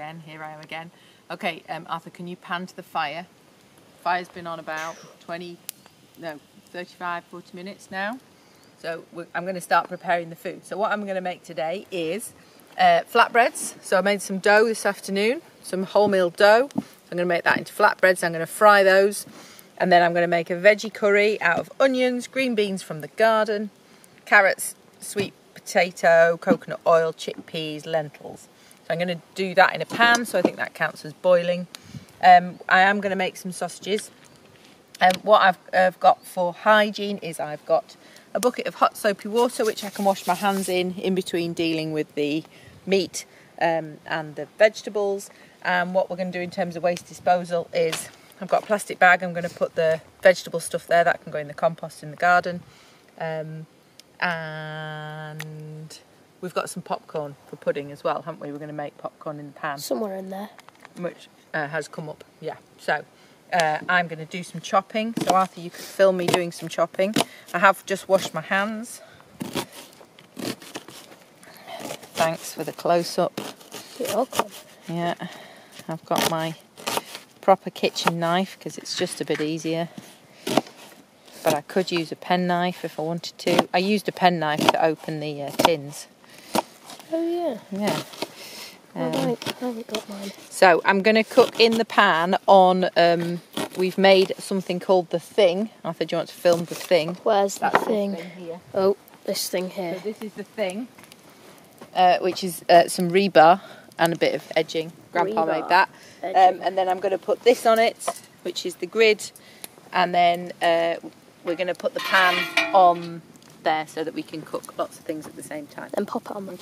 again. Here I am again. Okay, um, Arthur, can you pan to the fire? Fire's been on about 20, no, 35, 40 minutes now. So I'm going to start preparing the food. So what I'm going to make today is uh, flatbreads. So I made some dough this afternoon, some wholemeal dough. So I'm going to make that into flatbreads. I'm going to fry those. And then I'm going to make a veggie curry out of onions, green beans from the garden, carrots, sweet potato, coconut oil, chickpeas, lentils. I'm going to do that in a pan, so I think that counts as boiling. Um, I am going to make some sausages. Um, what I've, I've got for hygiene is I've got a bucket of hot soapy water which I can wash my hands in in between dealing with the meat um, and the vegetables. And what we're going to do in terms of waste disposal is I've got a plastic bag. I'm going to put the vegetable stuff there that can go in the compost in the garden. Um, and we've got some popcorn for pudding as well, haven't we? We're going to make popcorn in the pan, Somewhere in there. which uh, has come up. Yeah. So uh, I'm going to do some chopping. So Arthur, you could film me doing some chopping. I have just washed my hands. Thanks for the close up. You're welcome. Yeah, I've got my proper kitchen knife because it's just a bit easier. But I could use a pen knife if I wanted to. I used a pen knife to open the uh, tins. Oh yeah. Yeah. I, Um, haven't, I haven't got mine. So I'm going to cook in the pan on. Um, we've made something called the thing. Arthur, do you want to film the thing? Where's That's this thing? here. Oh, this thing here. So this is the thing, uh, which is uh, some rebar and a bit of edging. Grandpa Rebar, made that. Um, and then I'm going to put this on it, which is the grid, and then uh, we're going to put the pan on there so that we can cook lots of things at the same time. Then pop it on the